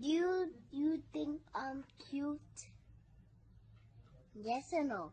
Do you, you think I'm cute? Yes or no?